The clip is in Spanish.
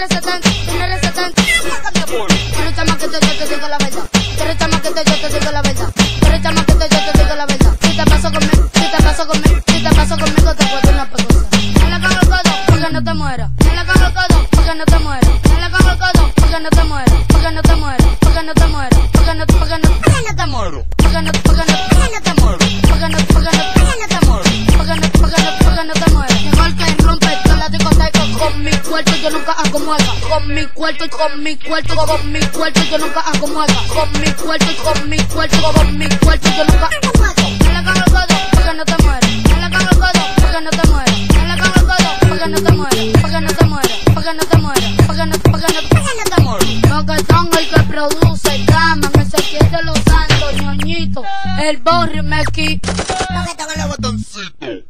recetante, una recetante, hablo con mi bola. Pero chama que te, yo te digo la verdad. Pero chama que te, yo te digo la verdad. Pero chama que te, yo te digo la verdad. Si te paso conmigo, si te paso conmigo, si te paso conmigo, te puedo una pecosa. Dale con el codo, pa' que no te mueras. Dale con el codo, pa' que no te mueras. Dale con el codo, pa' que no te mueras. Pa' que no te mueras, pa' que no te mueras. Pa' que no, pa' que no, pa' que no te mueras. Pa' que no, pa' que no, yo nunca hago mueca. Con mi cuarto, con mi cuarto, con mi cuarto yo nunca hago mueca. Con mi cuarto, con mi cuarto, con mi cuarto yo nunca hago mueca. Dale con el codo, pa' que no te mueras. Dale con el codo, pa' que no te mueras. Dale con el codo, pa' que no te mueras. Pa' que no te mueras, pa' que no te mueras. Pa' que no, pa' que no, pa' que no te mueras. Porque son el que produce, llaman, Ezequiel de los santos, ñoñito, el borrio me quita. Toca, toca los botoncitos.